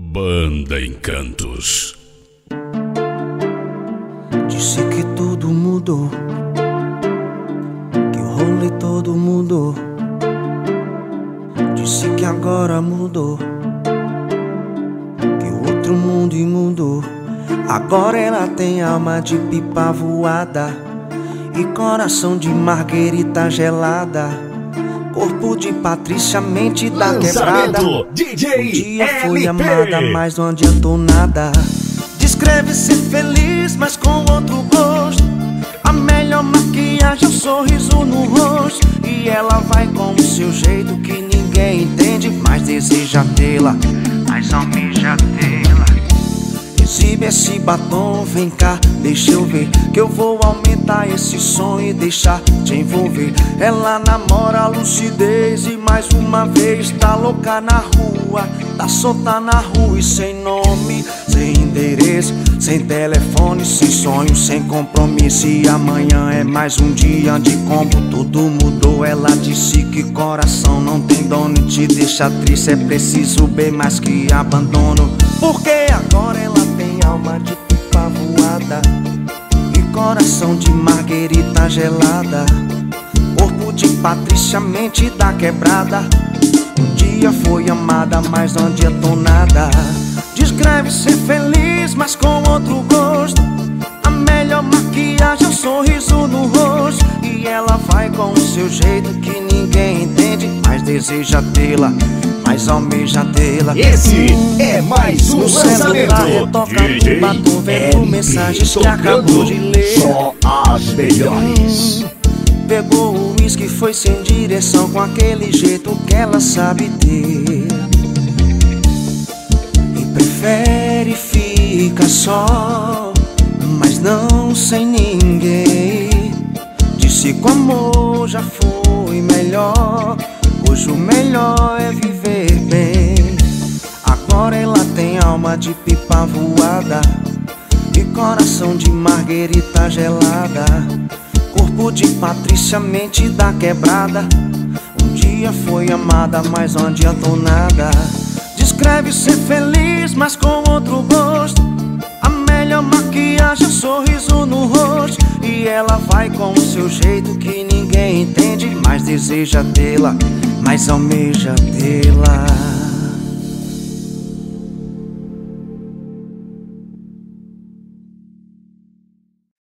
Banda Encantos. Disse que tudo mudou, que o rolê todo mudou. Disse que agora mudou, que o outro mundo mudou. Agora ela tem alma de pipa voada e coração de marguerita gelada. Corpo de Patrícia, mente da quebrada. DJ um dia foi LP. amada, mas não adiantou nada. Descreve ser feliz, mas com outro gosto. A melhor maquiagem o sorriso no rosto. E ela vai com o seu jeito que ninguém entende, mas deseja tê-la. Mas almeja tê-la. Exibe esse batom, vem cá, deixa eu ver Que eu vou aumentar esse som e deixar te envolver. Ela namora a lucidez e mais uma vez Tá louca na rua, tá solta na rua e sem nome Sem endereço, sem telefone, sem sonho, sem compromisso. E amanhã é mais um dia de combo, tudo mudou. Ela disse que coração não tem dono te deixa triste. É preciso bem mais que abandono Porque agora ela alma de pipa voada E coração de marguerita gelada. Corpo de Patrícia, mente da quebrada. Um dia foi amada, mas não adiantou nada. Descreve ser feliz, mas com outro gosto. A melhor maquiagem o sorriso no rosto. E ela vai com o seu jeito que ninguém entende Mas deseja tê-la, almeja tê-la. Esse é mais um no celular lançamento. retoca no batom vendo mensagens que acabou de ler. Só as melhores. Pegou o uísque e foi sem direção Com aquele jeito que ela sabe ter. E prefere ficar só Mas não sem ninguém. Disse que o amor já foi melhor Hoje o melhor é viver bem. Agora ela tem alma de pipa voada E coração de marguerita gelada. Corpo de Patrícia, mente da quebrada. Um dia foi amada, mas não adiantou nada Descreve ser feliz, mas com outro gosto. A melhor maquiagem sorriso no rosto. E ela vai com o seu jeito que ninguém entende Mas deseja tê-la, mas almeja tê-la